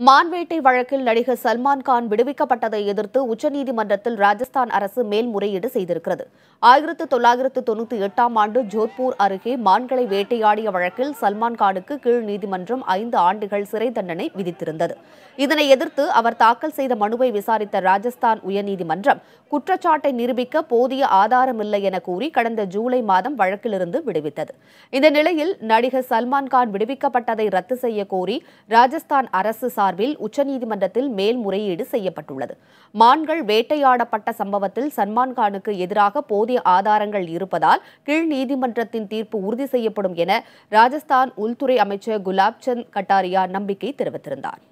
மான்வேட்டை வழக்கில் நடிகர் சல்மான் கான் விடுவிக்கப்பட்டதை எதிர்த்து உச்சநீதிமன்றத்தில் ராஜஸ்தான் அரசு மேல்முறையீடு செய்திருக்கிறது. ஆயிரத்து தொள்ளாயிரத்து தொண்ணூற்றி எட்டாம் ஆண்டு ஜோத்பூர் அருகே மான்களை வேட்டையாடிய வழக்கில் சல்மான் கானுக்கு கீழ் நீதிமன்றம் ஐந்து ஆண்டுகள் சிறை தண்டனை விதித்திருந்தது. இதனை எதிர்த்து அவர் தாக்கல் செய்த மனுவை விசாரித்த ராஜஸ்தான் உயர்நீதிமன்றம் குற்றச்சாட்டை நிரூபிக்க போதிய ஆதாரமில்லை என கூறி கடந்த ஜூலை மாதம் வழக்கிலிருந்து விடுவித்தது. இந்த நிலையில் நடிகர் சல்மான் கான் விடுவிக்கப்பட்டதை ரத்து செய்ய கோரி ராஜஸ்தான் அரசு சார்பில் உச்சநீதிமன்றத்தில் மேல்முறையீடு செய்யப்பட்டுள்ளது. மான்கள் வேட்டையாடப்பட்ட சம்பவத்தில் சன்மான்கானுக்கு எதிராக போதிய ஆதாரங்கள் இருப்பதால் கீழ் நீதிமன்றத்தின் தீர்ப்பு உறுதி செய்யப்படும் என ராஜஸ்தான் உள்துறை அமைச்சர் குலாப் சந்த் கட்டாரியா நம்பிக்கை தெரிவித்திருந்தார்.